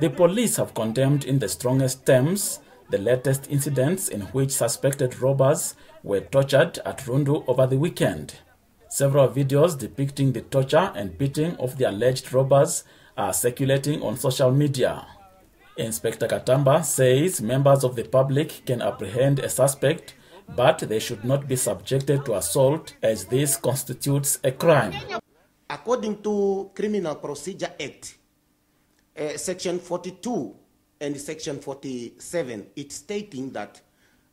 The police have condemned in the strongest terms the latest incidents in which suspected robbers were tortured at Rundu over the weekend. Several videos depicting the torture and beating of the alleged robbers are circulating on social media. Inspector Katamba says members of the public can apprehend a suspect, but they should not be subjected to assault as this constitutes a crime. According to Criminal Procedure Act, uh, Section 42 and Section 47, it's stating that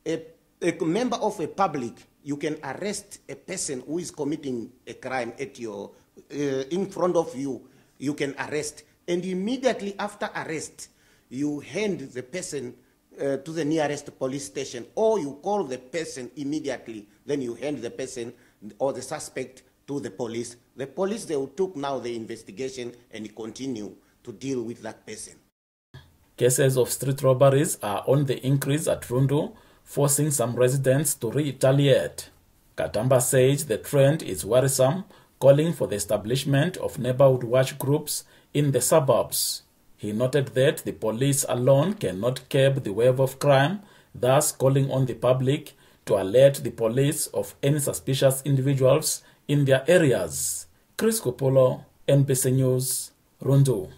a, a member of a public, you can arrest a person who is committing a crime at your, uh, in front of you, you can arrest. And immediately after arrest, you hand the person uh, to the nearest police station or you call the person immediately, then you hand the person or the suspect to the police. The police, they will took now the investigation and continue to deal with that person. Cases of street robberies are on the increase at Rundu, forcing some residents to retaliate. Katamba says the trend is worrisome, calling for the establishment of neighborhood watch groups in the suburbs. He noted that the police alone cannot curb the wave of crime, thus calling on the public to alert the police of any suspicious individuals in their areas. Chris Coppola, NBC News, Rundu.